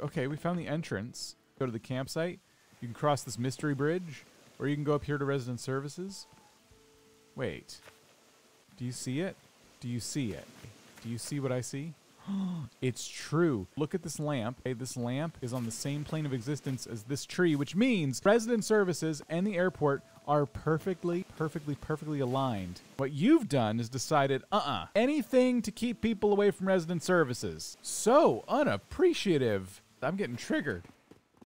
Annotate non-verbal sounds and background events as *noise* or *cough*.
okay, we found the entrance. Go to the campsite. You can cross this mystery bridge, or you can go up here to resident services. Wait. Do you see it? Do you see it? Do you see what I see? *gasps* it's true. Look at this lamp. Okay, this lamp is on the same plane of existence as this tree, which means resident services and the airport are perfectly, perfectly, perfectly aligned. What you've done is decided, uh-uh, anything to keep people away from resident services. So unappreciative. I'm getting triggered.